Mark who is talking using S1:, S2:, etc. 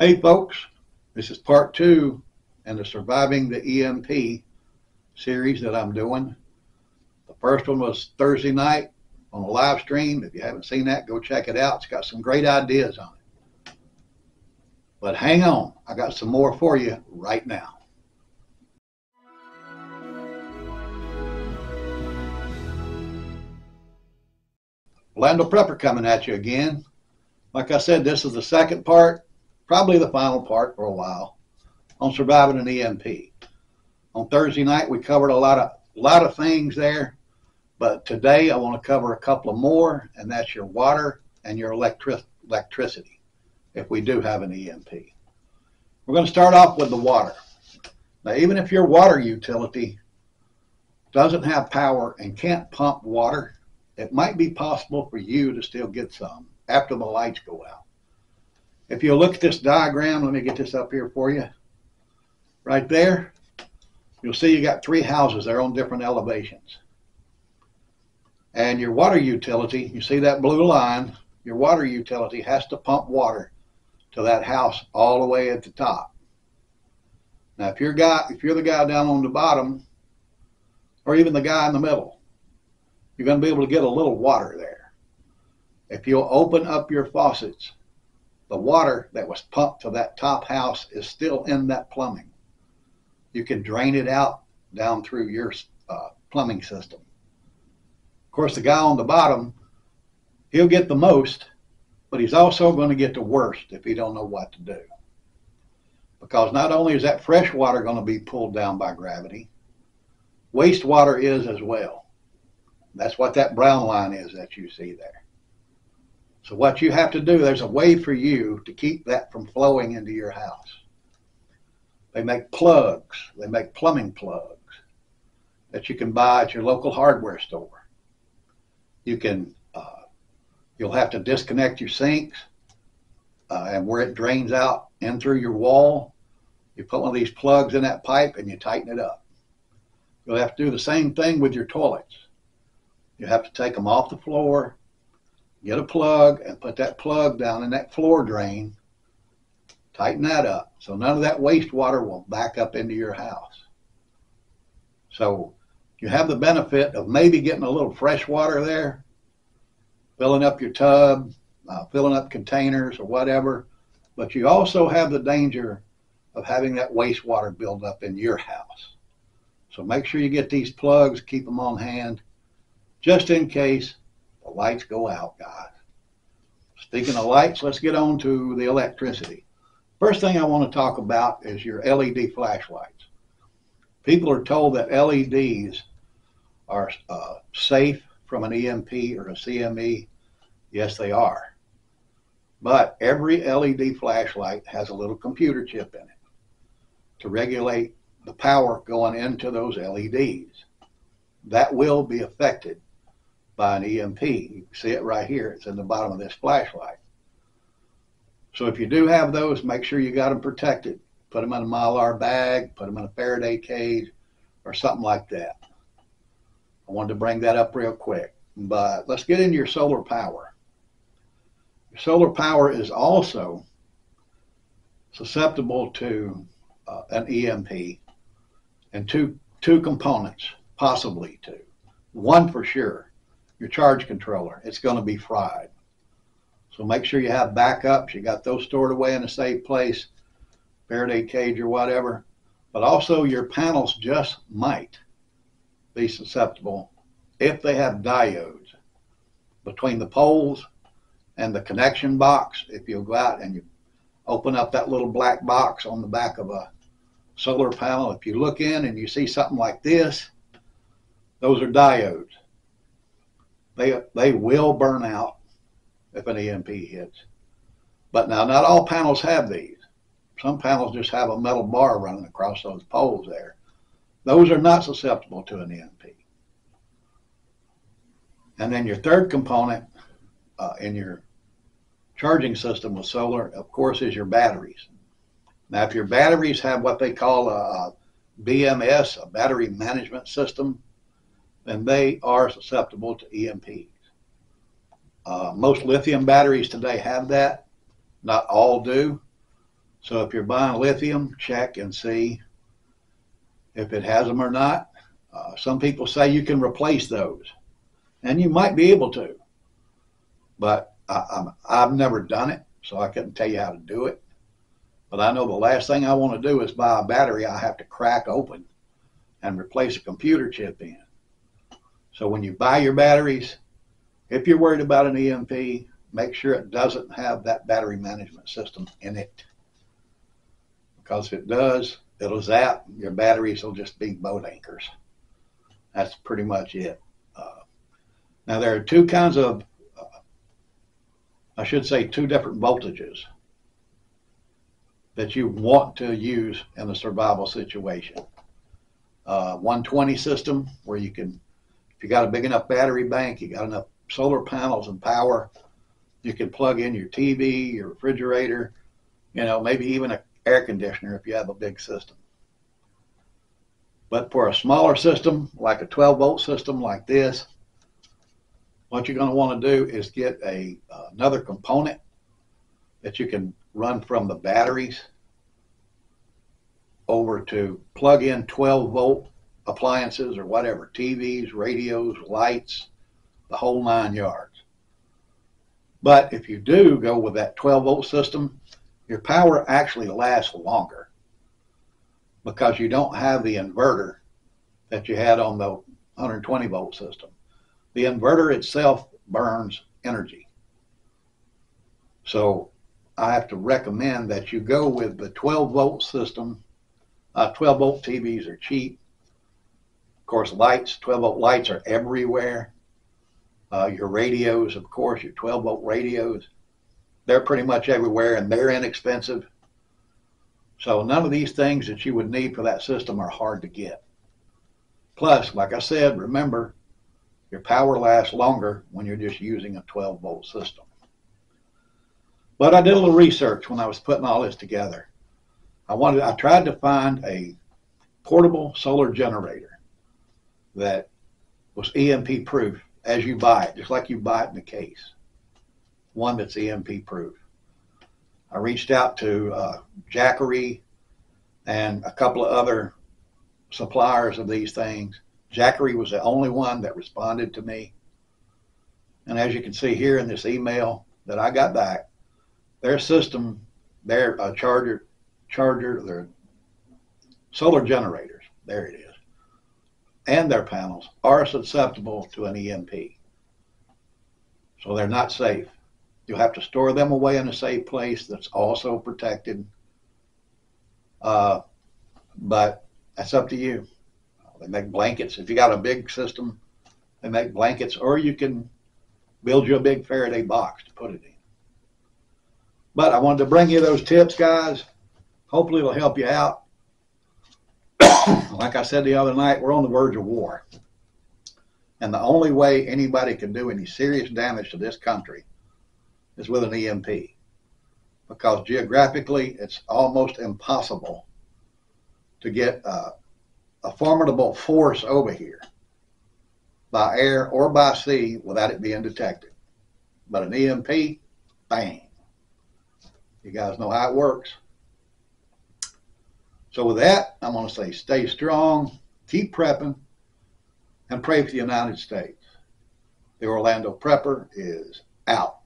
S1: Hey, folks, this is part two in the Surviving the EMP series that I'm doing. The first one was Thursday night on a live stream. If you haven't seen that, go check it out. It's got some great ideas on it. But hang on, I got some more for you right now. Orlando Prepper coming at you again. Like I said, this is the second part, probably the final part for a while, on surviving an EMP. On Thursday night, we covered a lot of a lot of things there, but today I want to cover a couple of more, and that's your water and your electric electricity, if we do have an EMP. We're going to start off with the water. Now, even if your water utility doesn't have power and can't pump water, it might be possible for you to still get some after the lights go out. If you look at this diagram, let me get this up here for you. Right there, you'll see you got three houses. They're on different elevations. And your water utility, you see that blue line, your water utility has to pump water to that house all the way at the top. Now, if you're guy, if you're the guy down on the bottom, or even the guy in the middle, you're going to be able to get a little water there. If you'll open up your faucets, the water that was pumped to that top house is still in that plumbing. You can drain it out down through your uh, plumbing system. Of course, the guy on the bottom, he'll get the most, but he's also going to get the worst if he don't know what to do. Because not only is that fresh water going to be pulled down by gravity, wastewater is as well. That's what that brown line is that you see there. So what you have to do, there's a way for you to keep that from flowing into your house. They make plugs. They make plumbing plugs that you can buy at your local hardware store. You can, uh, you'll have to disconnect your sinks uh, and where it drains out in through your wall, you put one of these plugs in that pipe and you tighten it up. You'll have to do the same thing with your toilets. You have to take them off the floor, get a plug, and put that plug down in that floor drain. Tighten that up so none of that wastewater will back up into your house. So you have the benefit of maybe getting a little fresh water there, filling up your tub, uh, filling up containers or whatever, but you also have the danger of having that wastewater build up in your house. So make sure you get these plugs, keep them on hand, just in case the lights go out, guys. Speaking of lights, let's get on to the electricity. First thing I want to talk about is your LED flashlights. People are told that LEDs are uh, safe from an EMP or a CME. Yes, they are. But every LED flashlight has a little computer chip in it to regulate the power going into those LEDs. That will be affected by an EMP. You see it right here. It's in the bottom of this flashlight. So if you do have those, make sure you got them protected. Put them in a mylar bag, put them in a Faraday cage, or something like that. I wanted to bring that up real quick. But let's get into your solar power. Your solar power is also susceptible to uh, an EMP and two two components, possibly two. One for sure, your charge controller. It's going to be fried. So make sure you have backups. You got those stored away in a safe place, Faraday cage or whatever. But also your panels just might be susceptible if they have diodes between the poles and the connection box. If you go out and you open up that little black box on the back of a solar panel, if you look in and you see something like this, those are diodes. They, they will burn out if an EMP hits. But now, not all panels have these. Some panels just have a metal bar running across those poles there. Those are not susceptible to an EMP. And then your third component uh, in your charging system with solar, of course, is your batteries. Now, if your batteries have what they call a, a BMS, a battery management system, then they are susceptible to EMPs. Uh, most lithium batteries today have that. Not all do. So if you're buying lithium, check and see if it has them or not. Uh, some people say you can replace those, and you might be able to, but I, have never done it, so I couldn't tell you how to do it. But I know the last thing I want to do is buy a battery I have to crack open and replace a computer chip in. So when you buy your batteries, if you're worried about an EMP, make sure it doesn't have that battery management system in it. Because if it does, it'll zap, your batteries will just be boat anchors. That's pretty much it. Uh, now there are two kinds of, uh, I should say two different voltages that you want to use in a survival situation. Uh, 120 system where you can, if you got a big enough battery bank, you got enough solar panels and power, you can plug in your TV, your refrigerator, you know, maybe even an air conditioner if you have a big system. But for a smaller system, like a 12 volt system like this, what you're going to want to do is get a uh, another component that you can run from the batteries over to plug in 12 volt appliances or whatever, TVs, radios, lights, the whole nine yards. But if you do go with that 12 volt system, your power actually lasts longer because you don't have the inverter that you had on the 120 volt system. The inverter itself burns energy. So I have to recommend that you go with the 12 volt system. Uh, 12 volt TVs are cheap. Course, lights, 12 volt lights are everywhere. Uh, your radios, of course, your 12 volt radios, they're pretty much everywhere and they're inexpensive. So none of these things that you would need for that system are hard to get. Plus, like I said, remember, your power lasts longer when you're just using a 12 volt system. But I did a little research when I was putting all this together. I wanted, I tried to find a portable solar generator that was EMP proof as you buy it, just like you buy it in the case. One that's EMP proof. I reached out to uh, Jackery and a couple of other suppliers of these things. Jackery was the only one that responded to me. And as you can see here in this email that I got back, their system, their uh, charger, charger, their solar generators, there it is, and their panels are susceptible to an EMP. So they're not safe. You'll have to store them away in a safe place that's also protected. Uh, but that's up to you. They make blankets. If you got a big system, they make blankets, or you can build you a big Faraday box to put it in. But I wanted to bring you those tips, guys. Hopefully, it'll help you out. Like I said the other night, we're on the verge of war. And the only way anybody can do any serious damage to this country is with an EMP. Because geographically, it's almost impossible to get uh, a formidable force over here by air or by sea without it being detected. But an EMP, bang. You guys know how it works. So with that, I'm going to say stay strong, keep prepping, and pray for the United States. The Orlando Prepper is out.